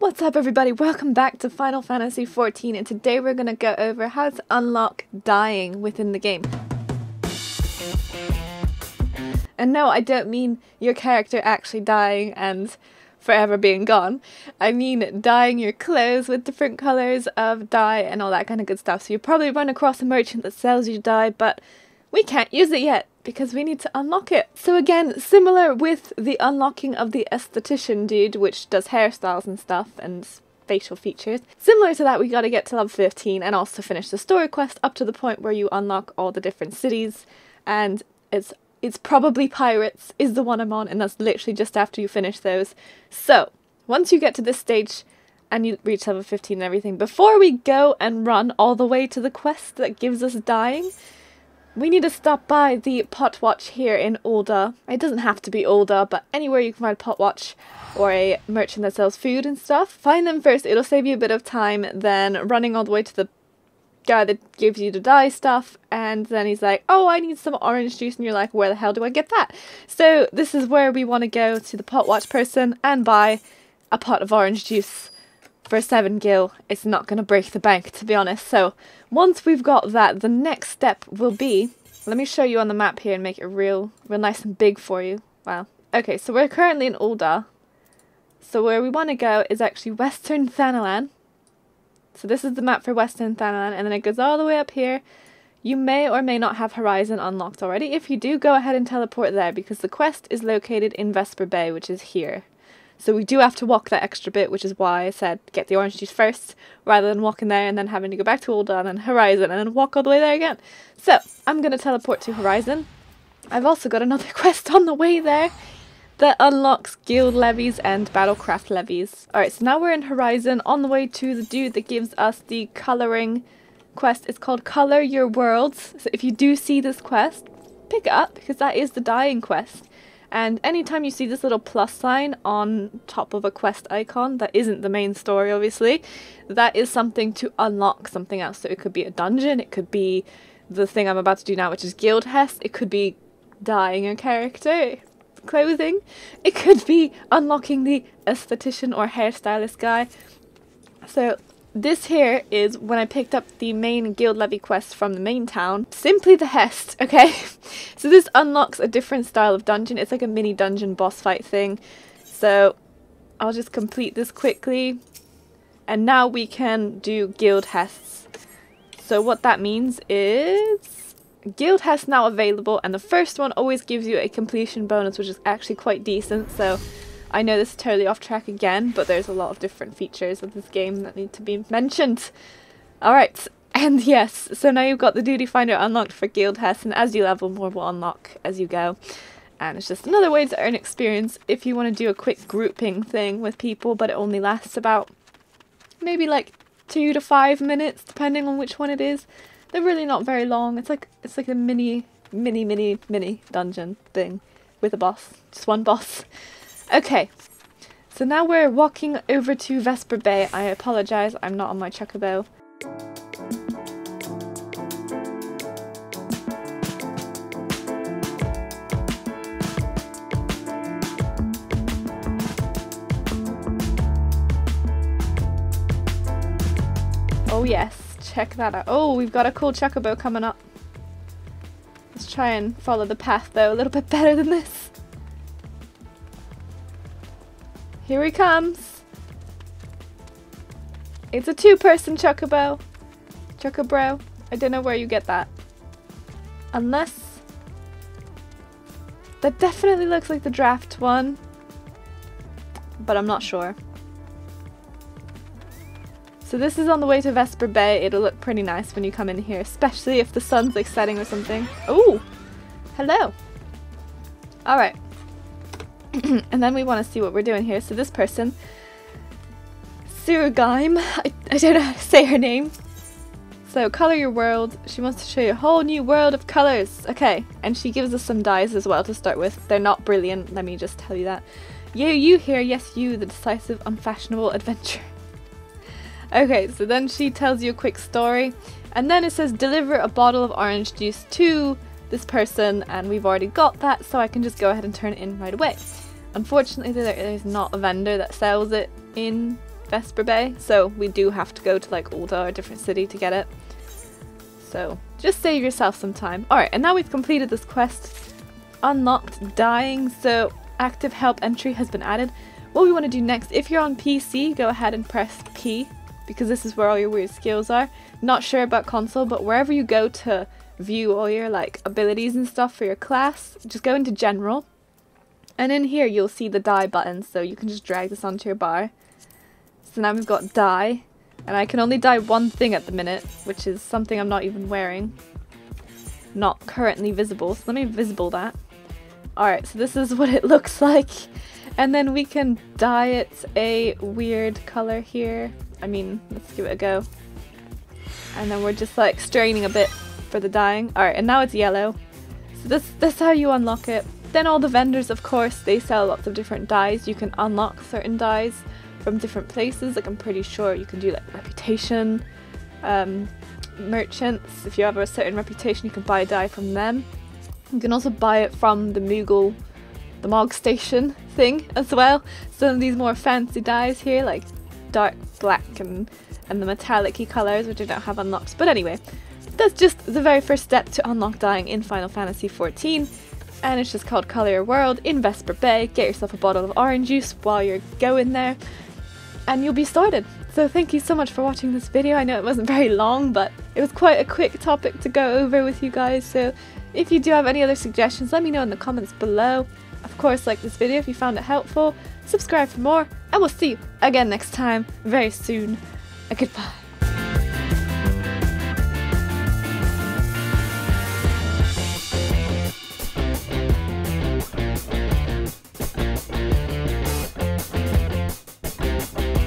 What's up everybody, welcome back to Final Fantasy XIV and today we're going to go over how to unlock dyeing within the game. And no, I don't mean your character actually dying and forever being gone. I mean dyeing your clothes with different colours of dye and all that kind of good stuff. So you probably run across a merchant that sells you dye, but we can't use it yet because we need to unlock it. So again, similar with the unlocking of the esthetician dude, which does hairstyles and stuff and facial features. Similar to that, we gotta get to level 15 and also finish the story quest up to the point where you unlock all the different cities and it's it's probably Pirates is the one I'm on and that's literally just after you finish those. So, once you get to this stage and you reach level 15 and everything, before we go and run all the way to the quest that gives us dyeing, we need to stop by the Potwatch here in Ul'dah. It doesn't have to be Ul'dah, but anywhere you can find Potwatch or a merchant that sells food and stuff. Find them first, it'll save you a bit of time than running all the way to the guy that gives you the dye stuff and then he's like, oh, I need some orange juice and you're like, where the hell do I get that? So this is where we want to go to the Potwatch person and buy a pot of orange juice for a 7 gil. It's not going to break the bank, to be honest. So once we've got that, the next step will be... Let me show you on the map here and make it real, real nice and big for you. Wow. Okay, so we're currently in Ul'dah. So where we want to go is actually Western Thanalan. So this is the map for Western Thanalan, and then it goes all the way up here. You may or may not have Horizon unlocked already. If you do, go ahead and teleport there, because the quest is located in Vesper Bay, which is here. So we do have to walk that extra bit, which is why I said get the orange juice first, rather than walking there and then having to go back to Ul'dah and Horizon and then walk all the way there again. So I'm going to teleport to Horizon. I've also got another quest on the way there that unlocks guild levies and battlecraft levies. Alright, so now we're in Horizon on the way to the dude that gives us the colouring quest. It's called Colour Your Worlds. So if you do see this quest, pick it up because that is the dyeing quest. And anytime you see this little plus sign on top of a quest icon that isn't the main story, obviously, that is something to unlock something else. So it could be a dungeon, it could be the thing I'm about to do now, which is Guildhest, it could be dyeing a character, clothing, it could be unlocking the esthetician or hairstylist guy. So this here is when I picked up the main guild levy quest from the main town. Simply the Hest, okay? so this unlocks a different style of dungeon. It's like a mini dungeon boss fight thing. So I'll just complete this quickly. And now we can do Guildhests. So what that means is Guildhest now available and the first one always gives you a completion bonus which is actually quite decent. So I know this is totally off track again, but there's a lot of different features of this game that need to be mentioned. Alright, and yes, so now you've got the Duty Finder unlocked for Guildhest, and as you level, more will unlock as you go. And it's just another way to earn experience if you want to do a quick grouping thing with people, but it only lasts about maybe like two to five minutes, depending on which one it is. They're really not very long. It's like it's like a mini, mini, mini, mini dungeon thing with a boss, just one boss. Okay, so now we're walking over to Vesper Bay. I apologise, I'm not on my chocobo. Oh yes, check that out. Oh, we've got a cool chocobo coming up. Let's try and follow the path though a little bit better than this. Here he comes. It's a two-person chocobo. Chocobro. I don't know where you get that. Unless... That definitely looks like the draft one. But I'm not sure. So this is on the way to Vesper Bay. It'll look pretty nice when you come in here, especially if the sun's like setting or something. Oh, hello. All right. and then we want to see what we're doing here. So this person, Suragaim, I, I don't know how to say her name. So color your world. She wants to show you a whole new world of colors. Okay, and she gives us some dyes as well to start with. They're not brilliant, let me just tell you that. You, you here, yes you, the decisive, unfashionable adventure. okay, so then she tells you a quick story. And then it says deliver a bottle of orange juice to this person and we've already got that so I can just go ahead and turn it in right away. Unfortunately there is not a vendor that sells it in Vesper Bay, so we do have to go to like Ul'dah or a different city to get it. So just save yourself some time. Alright, and now we've completed this quest. Unlocked dyeing, so active help entry has been added. What we want to do next, if you're on PC, go ahead and press P, because this is where all your weird skills are. Not sure about console, but wherever you go to view all your like abilities and stuff for your class, just go into general. And in here you'll see the dye button, so you can just drag this onto your bar. So now we've got dye, and I can only dye one thing at the minute, which is something I'm not even wearing. Not currently visible, so let me visible that. Alright, so this is what it looks like. And then we can dye it a weird color here. I mean, let's give it a go. And then we're just like straining a bit for the dyeing. Alright, and now it's yellow. So this, this is how you unlock it. Then all the vendors, of course, they sell lots of different dyes. You can unlock certain dyes from different places. Like I'm pretty sure you can do like reputation, um, merchants. If you have a certain reputation, you can buy a dye from them. You can also buy it from the Moogle, the Mog Station thing as well. Some of these more fancy dyes here, like dark black and, and the metallic colours, which I don't have unlocked. But anyway, that's just the very first step to unlock dyeing in Final Fantasy XIV. And it's just called Color Your World in Vesper Bay. Get yourself a bottle of orange juice while you're going there and you'll be started. So thank you so much for watching this video. I know it wasn't very long, but it was quite a quick topic to go over with you guys. So if you do have any other suggestions, let me know in the comments below. Of course, like this video if you found it helpful, subscribe for more, and we'll see you again next time very soon. Goodbye.